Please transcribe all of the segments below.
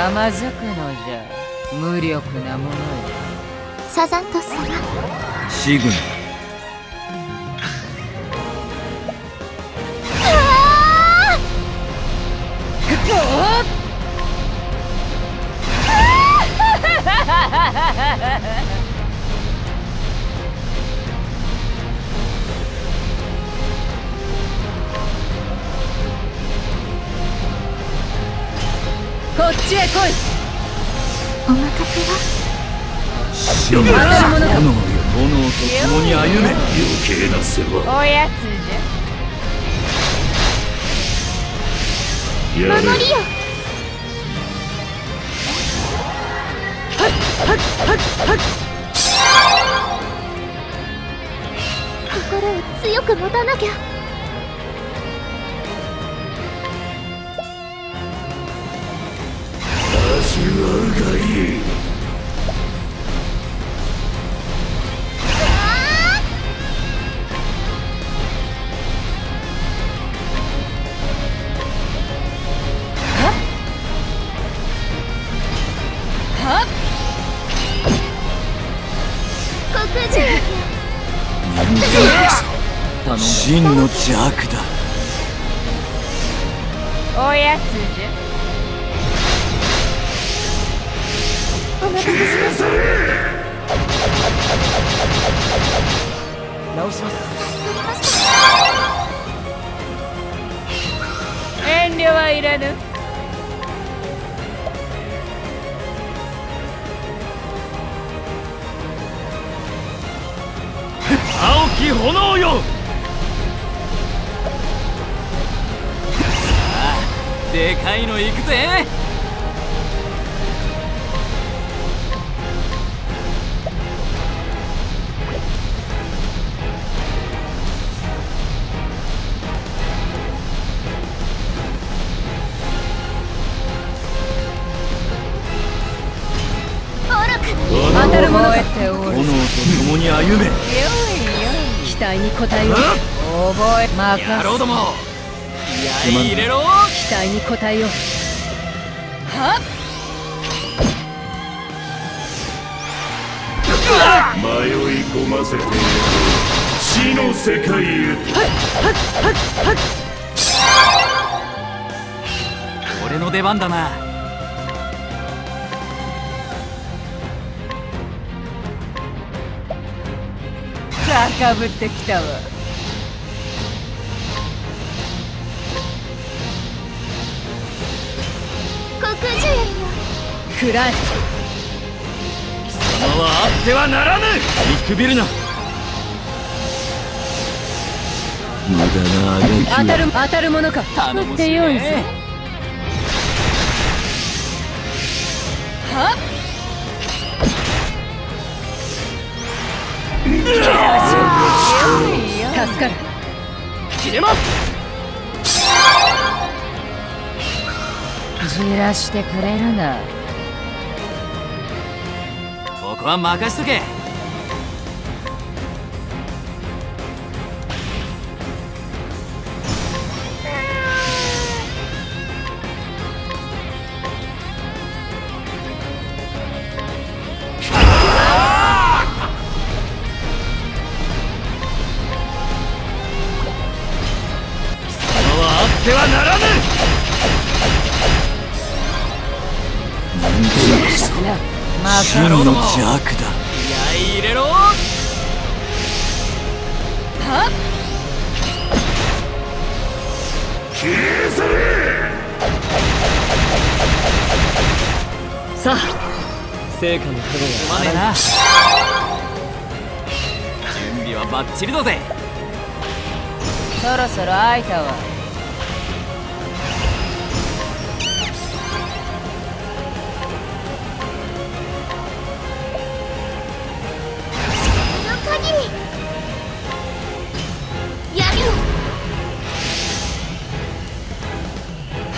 生ずくのじゃ。無力なものよ。サザントス様。シグナ こっちへ来い。お任せは？死の炎よ。炎と共に歩め余計な世話おやつじゃ。守りよ心を強く持たなきゃ味わうがいい真の邪悪だ。おやつ直します。期待に応えよう。覚え任せ野郎ども。気合い入れろ。期待に応えよう。はっ？迷い込ませて死の世界へ。俺の出番だな高ぶってきたわ。黒人よ。暗い。貴様はあってはならぬ。見くびるな。無駄なあが。き当たる当たるものか。頼もしいってよいぜねは？っ助かる。切れますじらしてくれる。なここは任しとけ真の邪悪だ。気合い入れろ。はっ。消え去れさあ成果の加護すまねえな。準備はバッチリだぜ。そろそろ開いたわ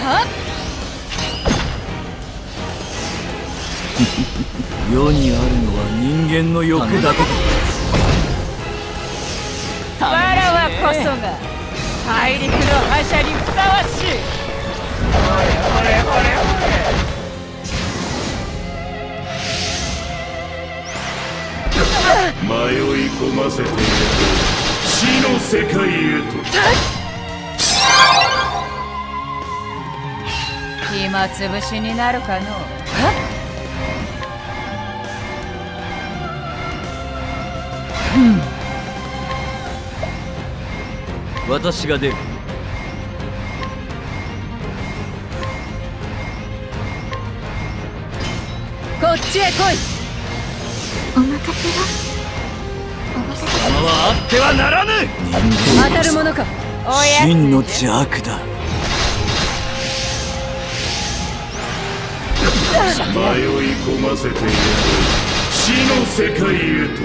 世にあるのは人間の欲だけだ。わらわこそが大陸の覇者にふさわしい。ほれほれほれ迷い込ませてやる。死の世界へと。暇つぶしになるかの私が出る。こっちへ来い。お任せをお任せはあってはならぬ。当たるものか。真の邪悪だ迷い込ませてやる。死の世界へと。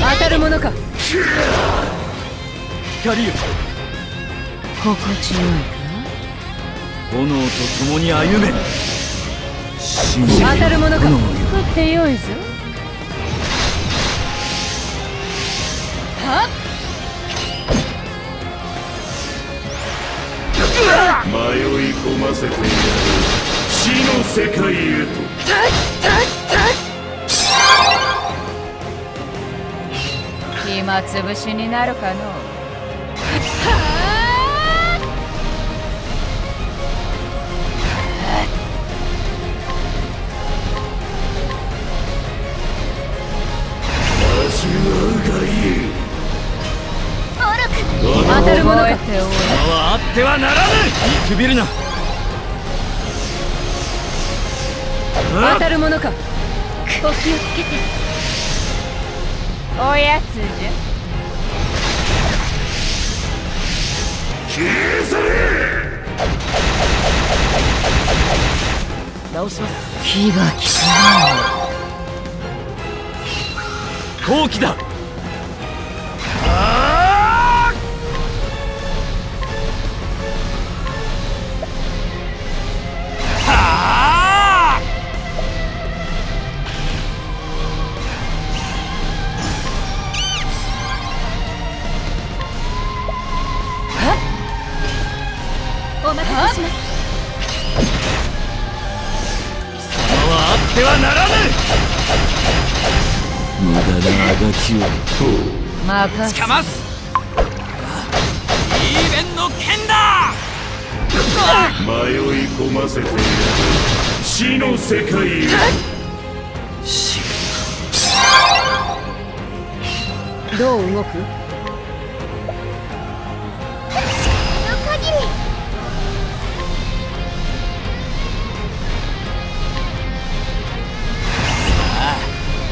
当たるものか光よ心地よいか炎と共に歩め。真か当たる。ものか炎よ食ってよいぞはっ迷い込ませてやる。死の世界へと。暇つぶしになるかの当たるものはあってはならぬ。見くびるな当たるものかつけておやつじゃ消え去れ。直します。気が利好機だなあがきを任せます。いい弁の剣だ。迷い込ませてやる。死の世界へ。死どう動く？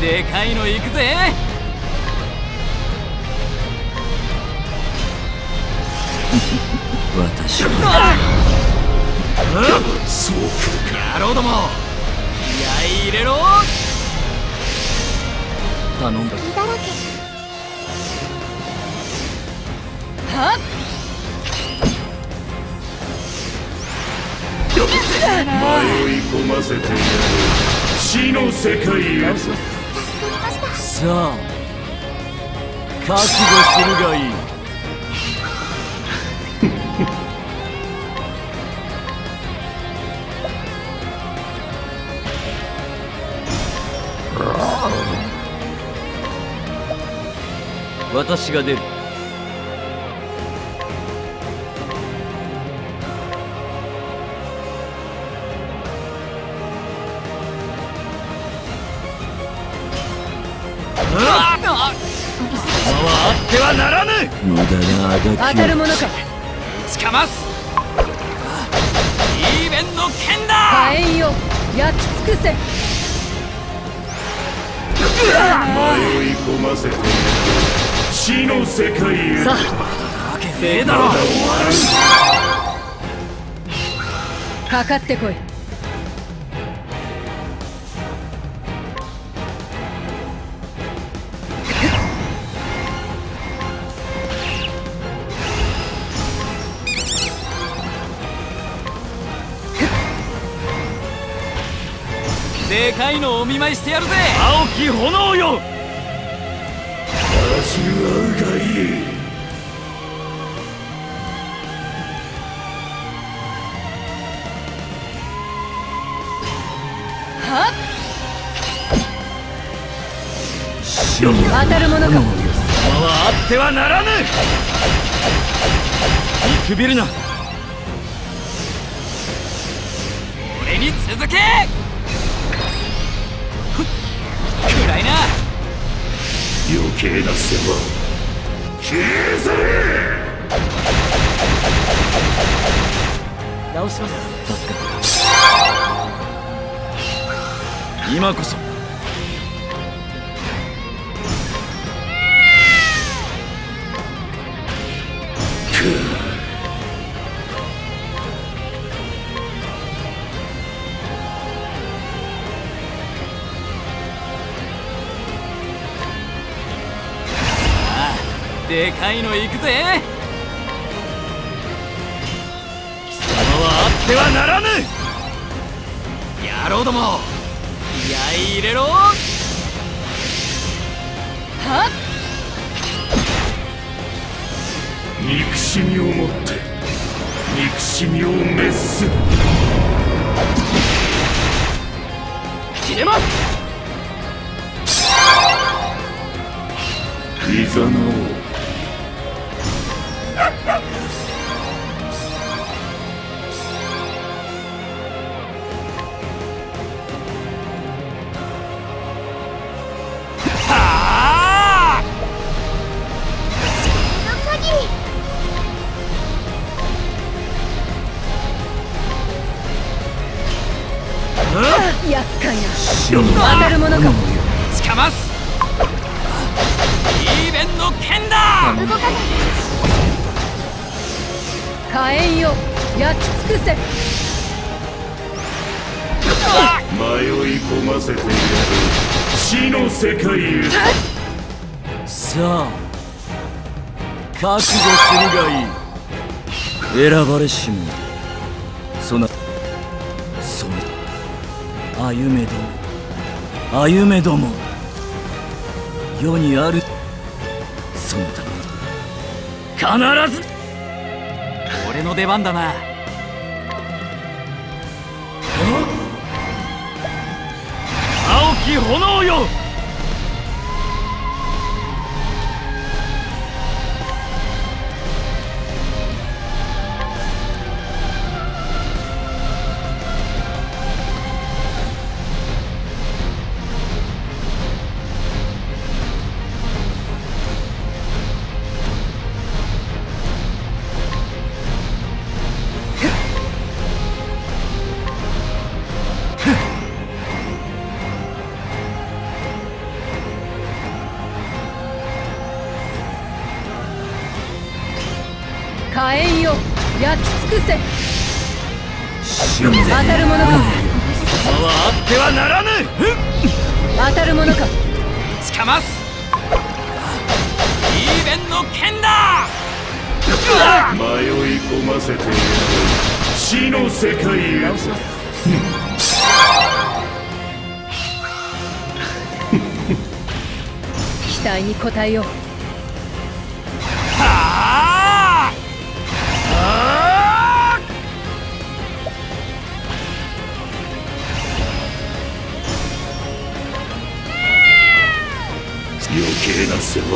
でかいの行くぜ私はそう。か野郎ども気合い入れろ頼んだ。火だ。らけはっ迷い込ませてやる死の世界へさあ覚悟するがいい私が出る。無駄なあがきを。当たるものか。つかます！いい弁の剣だ！火炎よ焼き尽くせ。迷い込ませて死の世界へ。さあ。ねえだろ。かかってこい。世界のお見舞いしてやるぜ。青き炎よ。足はうがいいはっ真当たるものかはあってはならぬ見く。びるな俺に続け。暗いな余計な世話消え去れ直します。助かった今こそでかいの行くぜ。貴様はあってはならぬ。野郎ども気合い入れろ。はっ。憎しみをもって憎しみを滅す。切れます火炎よ焼き尽くせ。迷い込ませてやる死の世界へさあ覚悟するがいい。選ばれし者そなその歩めども。歩めども。世にあるそのため。必ず。の出番だな。青き炎よ。当たるものか。様はあってはならぬ。当たるものか。つかます。イーベンの剣だ。迷い込ませてやる。死の世界へ 期待に応えよう。はあ計な世話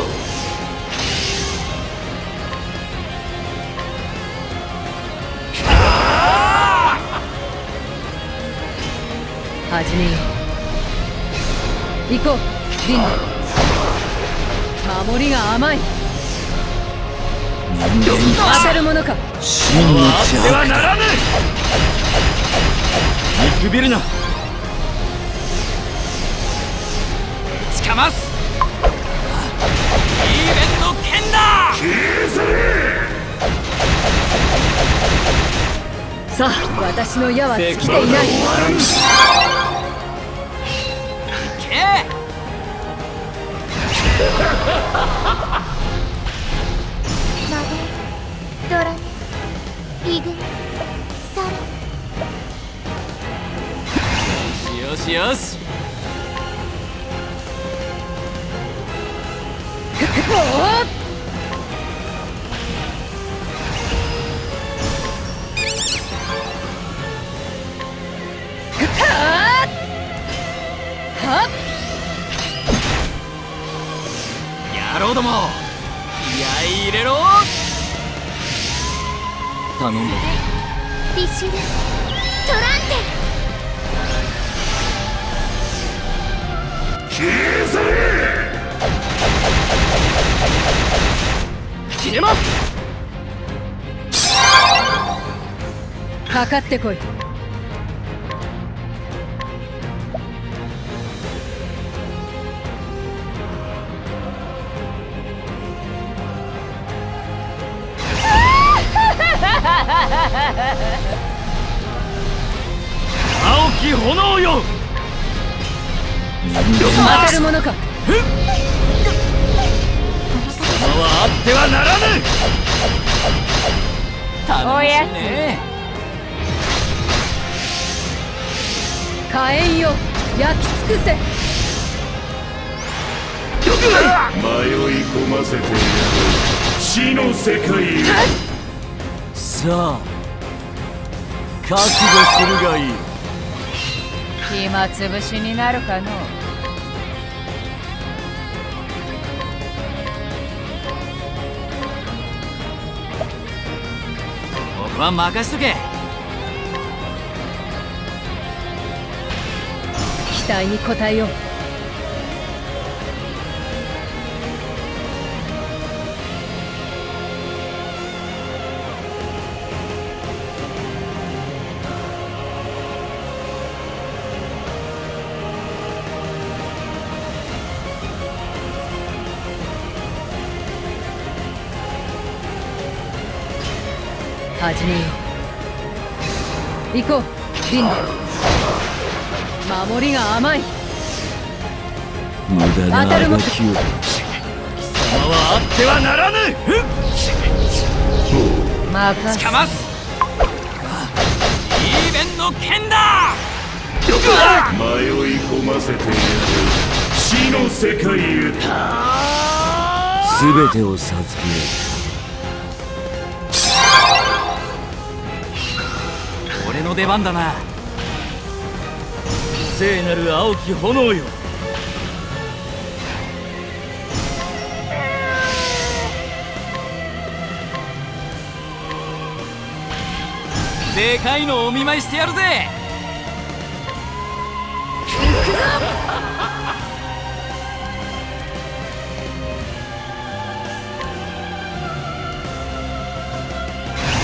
始めよう。行こうリンド守りが甘い。人間当たるものか。真にあってはならぬ。見くびるな。つかますさあ私の矢は尽きていない。けマゲドラネリグサラ。よしよし郎ども。気合い入れろ。頼むビシトラン消え去れ切れます。かかってこい青き炎よ。当たるものか。様はあってはならぬ。楽しいね火炎よ。焼き尽くせ。迷い込ませてやる。死の世界へ。さあ覚悟するがいい。暇つぶしになるかの僕は任しとけ。期待に応えよう始めよう。行こうリンド守りが甘い。無駄な当たるも動きを。貴様はあってはならぬ。任せ。かます。イーベンの剣だ。迷い込ませてやる。死の世界へ全てを授けよ俺の出番だな。聖なる青き炎よ。でかいのお見舞いしてやるぜ。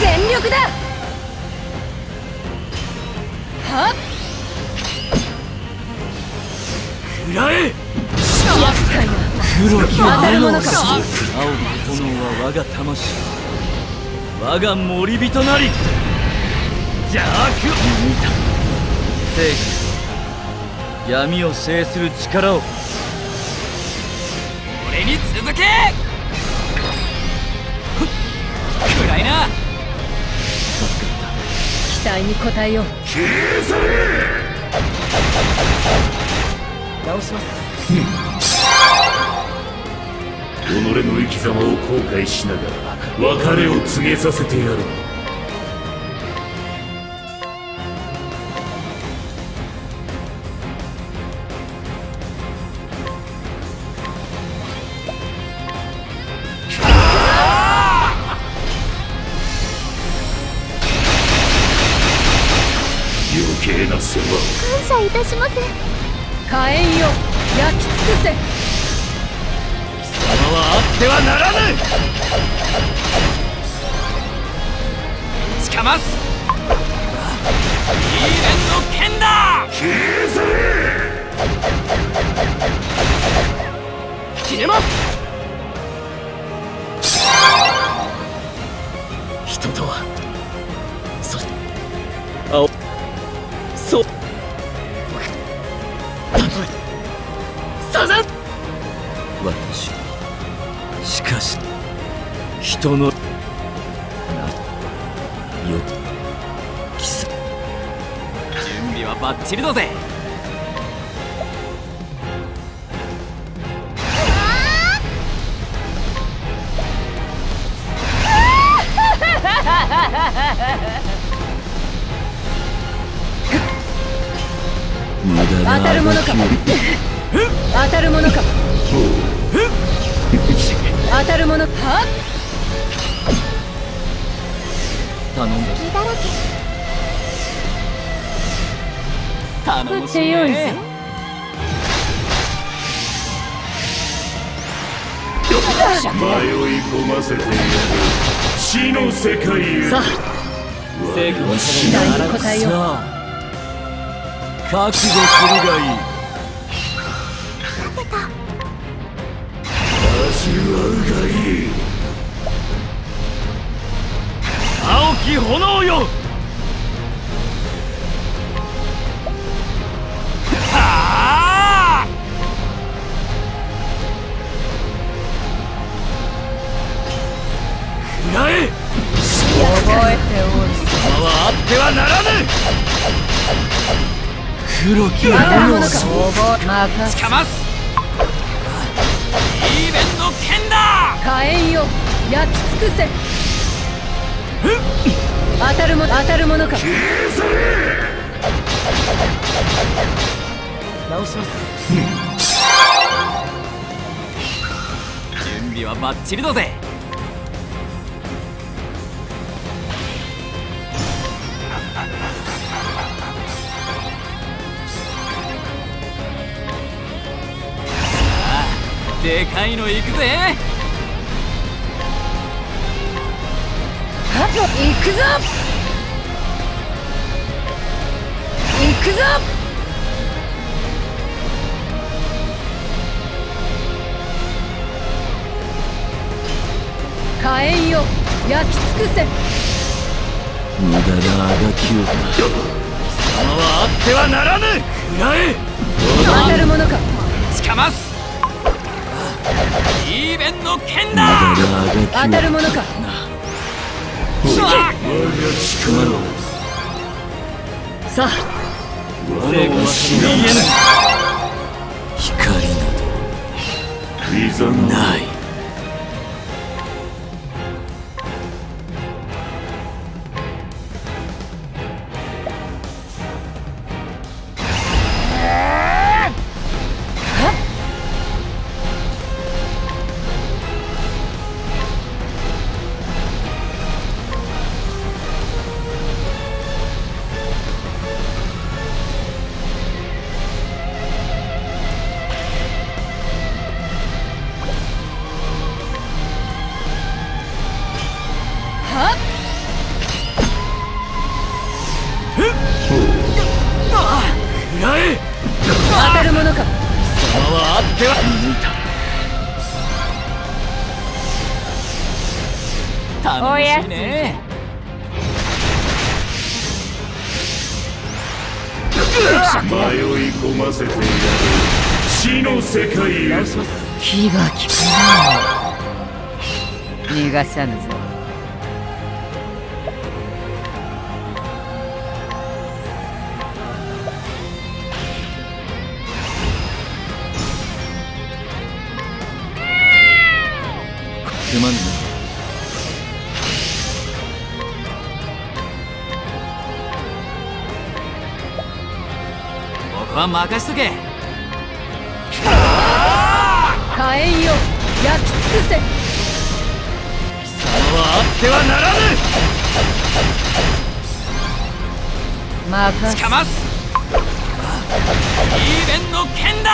全力だ食らえ厄介な黒き当たるのか青き炎は我が魂我が森人なり邪悪見た正義闇を制する力を俺に続け暗いな。期待に応えよう。消え去れ直します己の生き様を後悔しながら別れを告げさせてやろう。サザン私は。しかし人の。なよ準備はバッチリだぜ当なたるものか当たるものか当たるものはっ頼んだ気だらけ。頼もしいね。迷い込ませてやる。死の世界へ。さ成功わし期待ならに応えようさあ覚悟するがいい。味わうがいい。青き炎よ。はあ食らえ覚えておる。様はあってはならぬ黒き当たるものか炎覚え任せつかますイーベンの剣だ火炎よ焼き尽くせ当たるも当たるものか直します準備はバッチリだぜでかいの行くぜ。行くぞ。行くぞ。火炎よ。焼き尽くせ。無駄なあがきを。様はあってはならぬ。食らえ。当たるものか。つかますイーベンの剣だ！当たるものか。さあ。炎は死な見えぬ。光など。いざなないな逃がさぬぞすまは任しとけ。火炎よ焼き尽くせ。様はあってはならぬ。かます。イーベンの剣だ。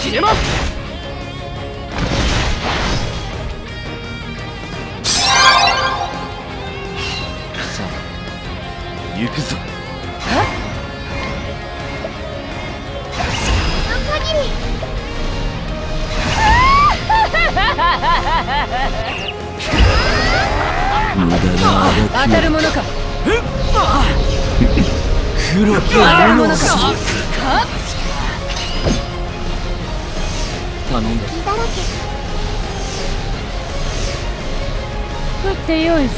切れます。行くぞ無駄なあ当たるものか。黒き当たるものか。頼んだ気だらけ食ってよいぞ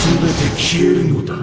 全て消えるのだ。は